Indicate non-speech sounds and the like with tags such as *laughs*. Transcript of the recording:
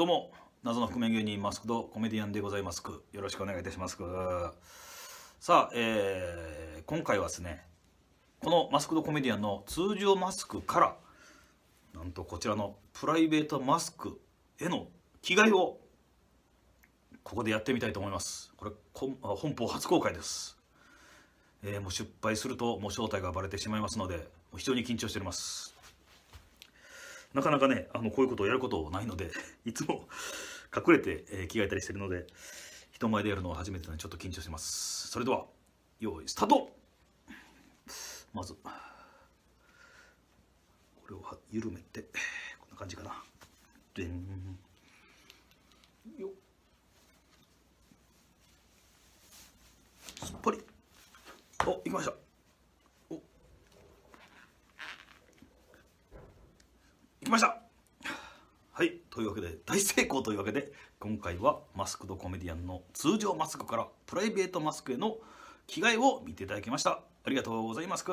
どうも謎の覆面芸人マスクドコメディアンでございます。よろしくお願いいたします。さあ、えー、今回はですねこのマスクドコメディアンの通常マスクからなんとこちらのプライベートマスクへの着替えをここでやってみたいと思います。これ本邦初公開です。えー、もう失敗するともう正体がバレてしまいますので非常に緊張しております。なかなかねあのこういうことをやることないので *laughs* いつも隠れて、えー、着替えたりしてるので人前でやるのは初めてなのでちょっと緊張します。それでは用意スタート。まずこれを緩めてこんな感じかな。でん。よっ。すっぱり。お行きましたお行きました。はい。というわけで大成功というわけで今回はマスクドコメディアンの通常マスクからプライベートマスクへの着替えを見ていただきました。ありがとうございます。